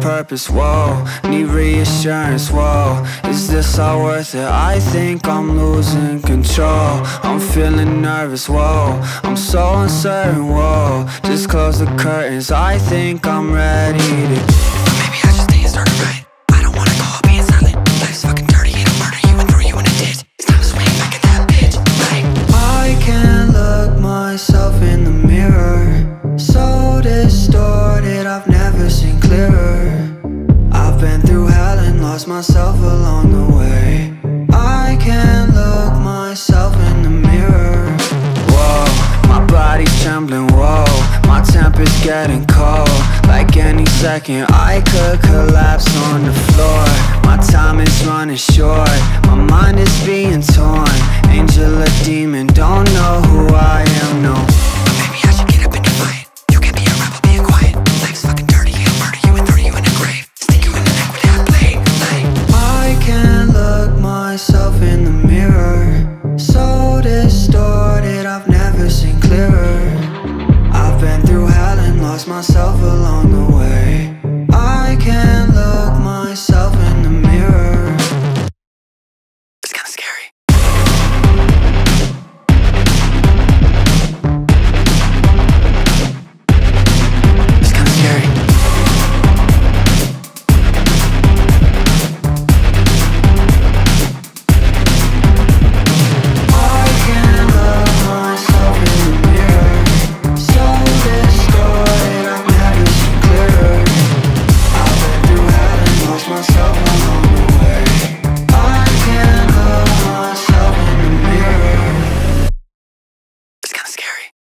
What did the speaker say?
purpose, whoa. Need reassurance, whoa. Is this all worth it? I think I'm losing control. I'm feeling nervous, whoa. I'm so uncertain, whoa. Just close the curtains, I think I'm ready to I've been through hell and lost myself along the way. I can't look myself in the mirror. Whoa, my body's trembling, whoa. My temp is getting cold. Like any second I could collapse on the floor. My time is running short. My mind is being torn. Angel or demon, don't know who myself alone.